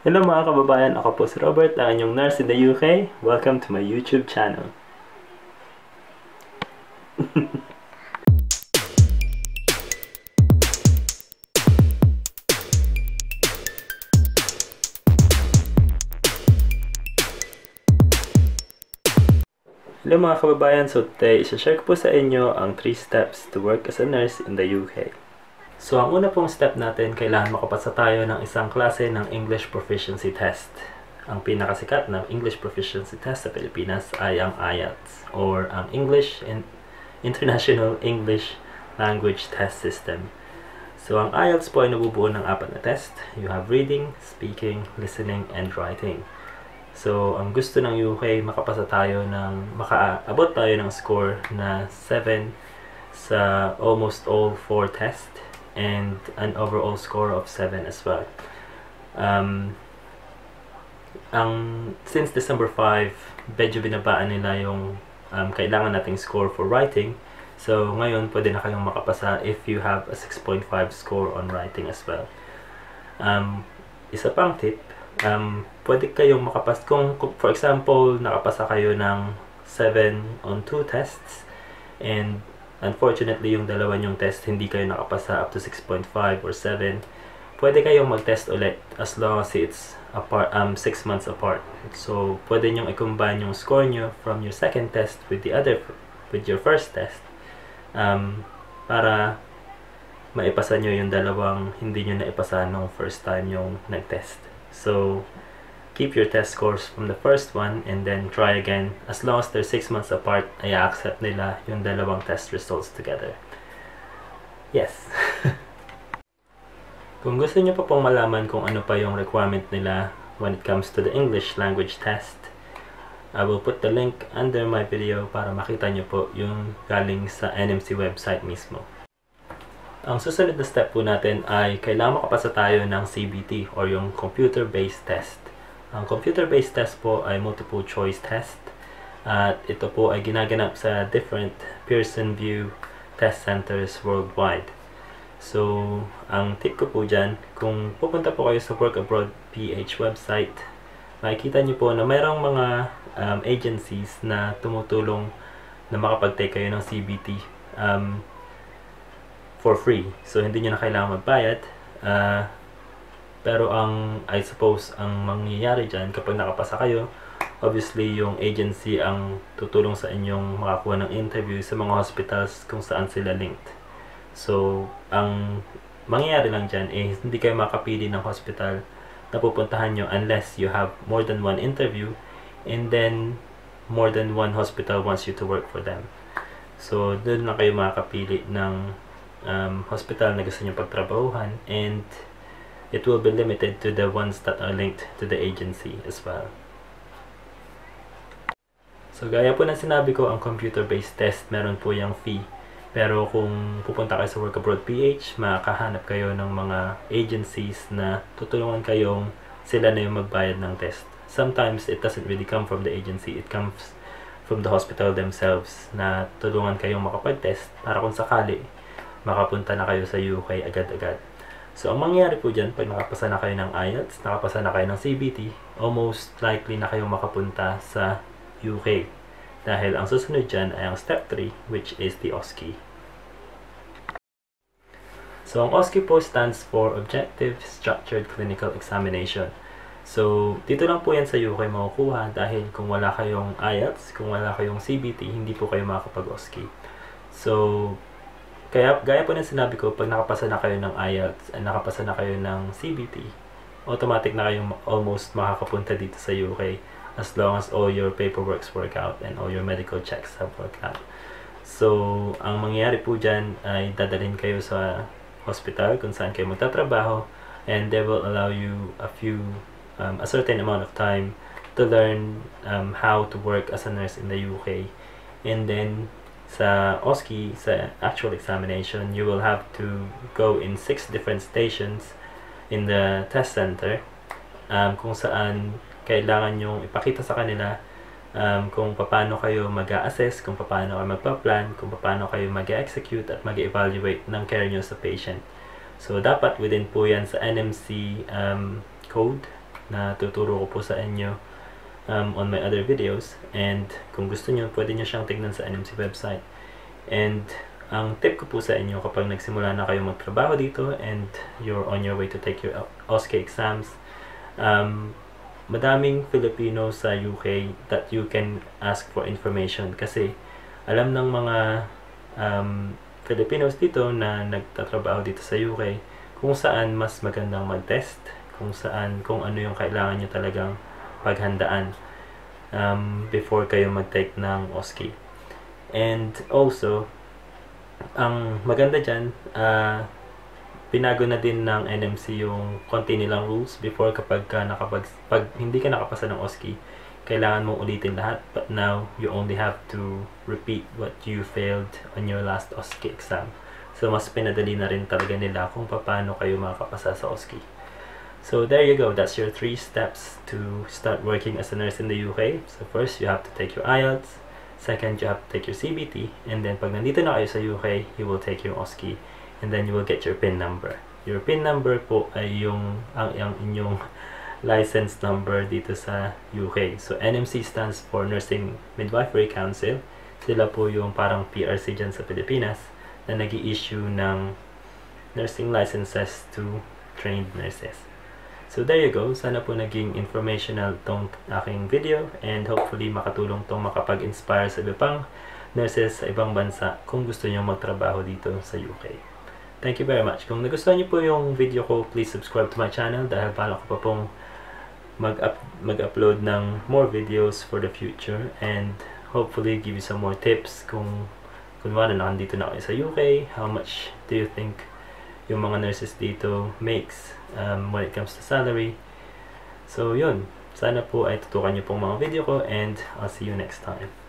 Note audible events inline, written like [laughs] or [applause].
Hello mga kababayan, ako po si Robert, ang inyong nurse in the UK. Welcome to my YouTube channel. [laughs] Hello mga kababayan, so today isa-share ko po sa inyo ang 3 steps to work as a nurse in the UK. So ang una pong step natin, kailangan makapasa tayo ng isang klase ng English Proficiency Test. Ang pinakasikat na English Proficiency Test sa Pilipinas ay ang IELTS or ang English in International English Language Test System. So ang IELTS po ay nabubuo ng apat na test. You have reading, speaking, listening, and writing. So, ang gusto ng UK, makapasa tayo ng, makaabot tayo ng score na 7 sa almost all 4 tests and an overall score of 7 as well. Um, ang, since December 5, medyo binabaan nila yung um, kailangan nating score for writing. So, ngayon, pwede na kayong makapasa if you have a 6.5 score on writing as well. Um, isa pang tip, um, pwede kayong makapas kung, kung for example nakapasa kayo ng 7 on 2 tests and unfortunately yung dalawa yung test hindi kayo nakapasa up to 6.5 or 7 pwede kayong mag-test ulit as long as it's apart um 6 months apart. So pwede nyo i-combine yung score nyo from your second test with the other with your first test um, para maipasa nyo yung dalawang hindi nyo naipasa nung first time yung nag-test. So, keep your test scores from the first one and then try again. As long as they're 6 months apart, ay accept nila yung dalawang test results together. Yes. [laughs] Kung gusto niyo pa pong malaman kung ano pa yung requirement nila when it comes to the English language test, I will put the link under my video para makita niyo po yung galing sa NMC website mismo. Ang susunod na step po natin ay kailangan makapasa tayo ng CBT or yung computer-based test. Ang computer-based test po ay multiple choice test at ito po ay ginaganap sa different Pearson VUE test centers worldwide. So, ang tip ko po dyan, kung pupunta po kayo sa Work Abroad PH website, makikita niyo po na mayroong mga um, agencies na tumutulong na makapag-take kayo ng CBT. Um, for free. So, hindi nyo na kailangan magbayad. Uh, pero ang, I suppose, ang mangyayari dyan kapag nakapasa kayo, obviously, yung agency ang tutulong sa inyong makakuha ng interview sa mga hospitals kung saan sila linked. So, ang mangyayari lang dyan eh, hindi kayo makapili ng hospital na pupuntahan nyo unless you have more than one interview and then more than one hospital wants you to work for them. So, doon na kayo makakapili ng um, hospital na gusto nyo pagtrabahuhan and it will be limited to the ones that are linked to the agency as well. So gaya po ng sinabi ko, ang computer-based test, meron po yung fee. Pero kung pupunta kayo sa Work Abroad PH, makakahanap kayo ng mga agencies na tutulungan kayong sila na yung magbayad ng test. Sometimes it doesn't really come from the agency, it comes from the hospital themselves na tulungan kayong makapag-test para kung sakali makapunta na kayo sa UK agad-agad. So, ang mangyayari po dyan, pag nakapasa na kayo ng IELTS, nakapasa na kayo ng CBT, almost likely na kayo makapunta sa UK. Dahil ang susunod dyan ay ang step 3, which is the OSCE. So, ang OSCE po stands for Objective Structured Clinical Examination. So, dito lang po yan sa UK makukuha dahil kung wala kayong IELTS, kung wala kayong CBT, hindi po kayo makakapag-OSCE. So, kaya, gaya po ng sinabi ko, pag nakapasa na kayo ng IELTS at nakapasa na kayo ng CBT, automatic na kayong almost makakapunta dito sa UK as long as all your paperworks work out and all your medical checks have worked out. So, ang mangyayari po dyan ay dadalhin kayo sa hospital kung saan kayo magtatrabaho and they will allow you a few, um, a certain amount of time to learn um, how to work as a nurse in the UK. And then, sa OSCE, sa actual examination, you will have to go in six different stations in the test center um, kung saan kailangan yung ipakita sa kanila um, kung paano kayo mag assess kung paano kayo magpa-plan, kung paano kayo mag-execute at mag-evaluate ng care nyo sa patient. So, dapat within po yan sa NMC um, code na tuturo ko po sa inyo um, on my other videos. And kung gusto nyo, pwede nyo siyang tignan sa NMC website. And ang tip ko po sa inyo kapag nagsimula na kayo magtrabaho dito and you're on your way to take your OSCE exams, um, madaming Filipino sa UK that you can ask for information kasi alam ng mga um, Filipinos dito na nagtatrabaho dito sa UK kung saan mas magandang mag-test, kung saan, kung ano yung kailangan nyo talagang paghandaan um, before kayo mag-take ng OSCE. And also, ang maganda dyan, uh, pinago na din ng NMC yung konti nilang rules before kapag ka nakapag, pag hindi ka nakapasa ng OSCE, kailangan mong ulitin lahat. But now, you only have to repeat what you failed on your last OSCE exam. So, mas pinadali na rin talaga nila kung paano kayo makakapasa sa OSCE. So, there you go. That's your three steps to start working as a nurse in the UK. So, first, you have to take your IELTS. Second, you have to take your CBT. And then, pag nandito na kayo sa UK, you will take your OSCE and then you will get your PIN number. Your PIN number po ay yung ang, ang inyong [laughs] license number dito sa UK. So NMC stands for Nursing Midwifery Council. Sila po yung parang PRC dyan sa Pilipinas na nag issue ng nursing licenses to trained nurses. So there you go. Sana po naging informational tong aking video and hopefully makatulong tong makapag-inspire sa iba pang nurses sa ibang bansa kung gusto niyo magtrabaho dito sa UK. Thank you very much. Kung nagustuhan niyo po yung video ko, please subscribe to my channel dahil pala ko pa pong mag-up, mag-upload ng more videos for the future and hopefully give you some more tips kung kunwari na nandito na kayo sa UK, how much do you think yung mga nurses dito makes um, when it comes to salary. So yun, sana po ay tutukan niyo pong mga video ko and I'll see you next time.